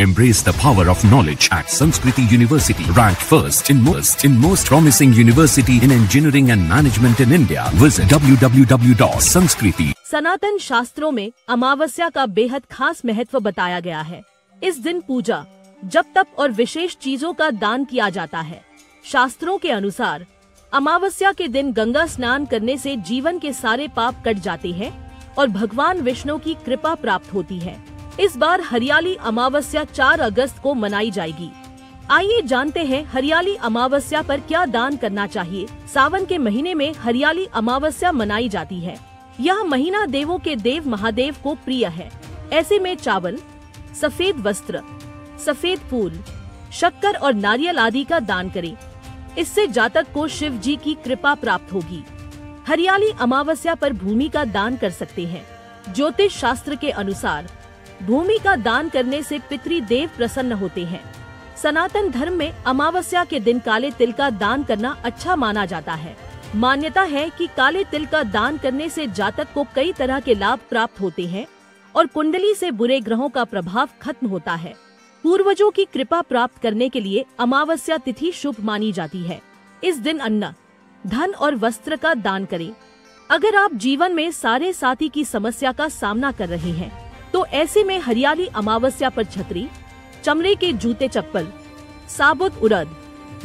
Embrace the power of knowledge at Sanskriti University, ranked first in most in most promising university in engineering and management in India. Visit www.sanskriti. सनातन शास्त्रों में अमावस्या का बेहद खास महत्व बताया गया है इस दिन पूजा जप तप और विशेष चीज़ों का दान किया जाता है शास्त्रों के अनुसार अमावस्या के दिन गंगा स्नान करने से जीवन के सारे पाप कट जाते हैं और भगवान विष्णु की कृपा प्राप्त होती है इस बार हरियाली अमावस्या 4 अगस्त को मनाई जाएगी। आइए जानते हैं हरियाली अमावस्या पर क्या दान करना चाहिए। सावन के महीने में हरियाली अमावस्या मनाई जाती है। यह महीना देवों के देव महादेव को प्रिय है। ऐसे में चावल, सफ़ेद वस्त्र, सफ़ेद फूल, शक्कर और नारियल आदि का दान करें। इससे जातक को शिव जी की कृपा प्राप्त होगी। हरियाली अमावस्या पर भूमि का दान कर सकते हैं। ज्योतिष शास्त्र के अनुसार भूमि का दान करने से पितृ देव प्रसन्न होते हैं। सनातन धर्म में अमावस्या के दिन काले तिल का दान करना अच्छा माना जाता है। मान्यता है कि काले तिल का दान करने से जातक को कई तरह के लाभ प्राप्त होते हैं और कुंडली से बुरे ग्रहों का प्रभाव खत्म होता है। पूर्वजों की कृपा प्राप्त करने के लिए अमावस्या तिथि शुभ मानी जाती है। इस दिन अन्न, धन और वस्त्र का दान करें। अगर आप जीवन में सारे साथी की समस्या का सामना कर रहे हैं तो ऐसे में हरियाली अमावस्या पर छतरी, चमड़े के जूते चप्पल, साबुत उड़द,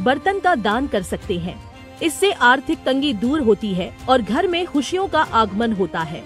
बर्तन का दान कर सकते हैं। इससे आर्थिक तंगी दूर होती है और घर में खुशियों का आगमन होता है।